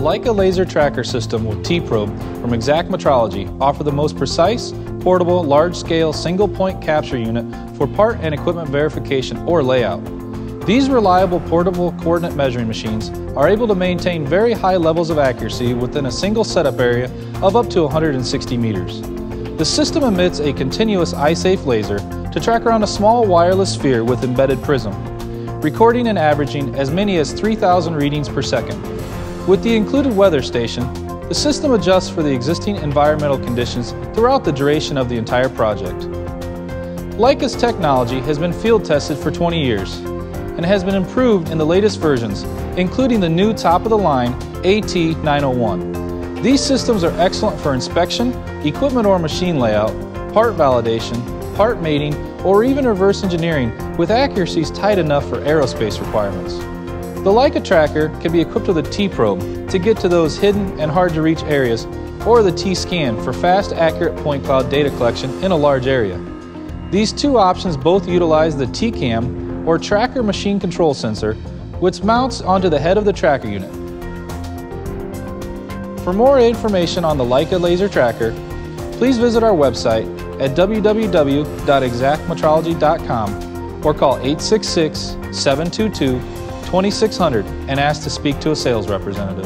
Leica laser tracker system with T-probe from Exact Metrology offer the most precise, portable, large-scale single-point capture unit for part and equipment verification or layout. These reliable portable coordinate measuring machines are able to maintain very high levels of accuracy within a single setup area of up to 160 meters. The system emits a continuous eye-safe laser to track around a small wireless sphere with embedded prism, recording and averaging as many as 3,000 readings per second. With the included weather station, the system adjusts for the existing environmental conditions throughout the duration of the entire project. Leica's technology has been field tested for 20 years and has been improved in the latest versions, including the new top-of-the-line AT901. These systems are excellent for inspection, equipment or machine layout, part validation, part mating, or even reverse engineering with accuracies tight enough for aerospace requirements. The Leica tracker can be equipped with a T-probe to get to those hidden and hard to reach areas or the T-scan for fast, accurate point cloud data collection in a large area. These two options both utilize the T-cam or tracker machine control sensor which mounts onto the head of the tracker unit. For more information on the Leica laser tracker, please visit our website at www.exactmetrology.com or call 866 722 2600 and ask to speak to a sales representative.